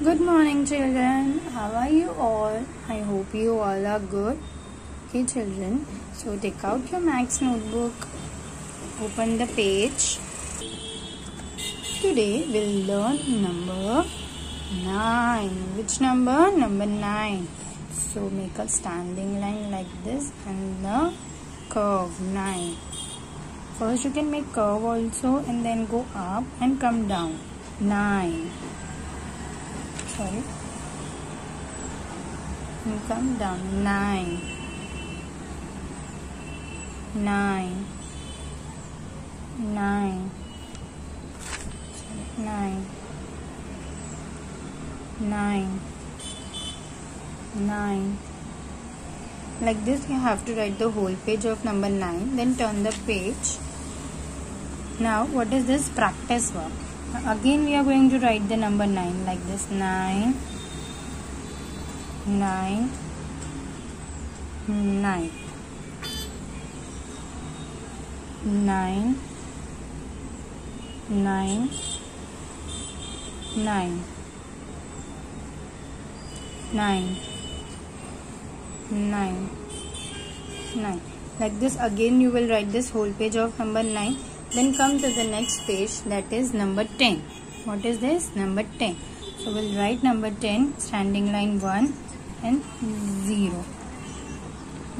Good morning, children. How are you all? I hope you all are good. Okay, children. So take out your max notebook. Open the page. Today we'll learn number 9. Which number? Number 9. So make a standing line like this and the curve 9. First you can make curve also and then go up and come down. 9 sorry and come down nine. Nine. Nine. Nine. Nine. Nine. Like this you have to write the whole page of number 9 then turn the page. Now what is this practice work again we are going to write the number 9 like this. 9 9 9 9 9 9 9 9 9 like this again you will write this whole page of number 9 then come to the next page that is number 10 what is this? Number 10 so we'll write number 10 standing line 1 and 0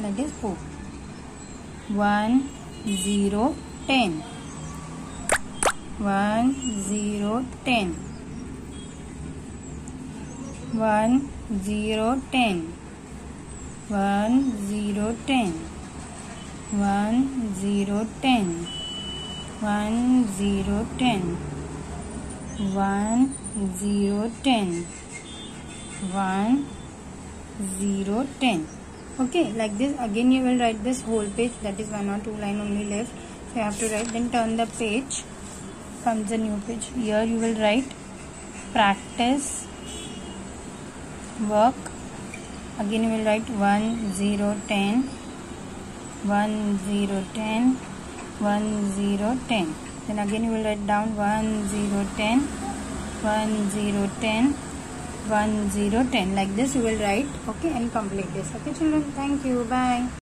that is 4 1 0 10 1 0 10 1 0 10 1 0 10 1 0 10 one zero ten. one zero ten. one zero ten. Okay like this again you will write this whole page. That is one or two line only left. So you have to write then turn the page. Comes a new page. Here you will write practice work. Again you will write 1 0 10 1 0 10 1 0 10 then again you will write down 1 0 10 1 0 10 1 0 10 like this you will write okay and complete this. Okay children thank you. Bye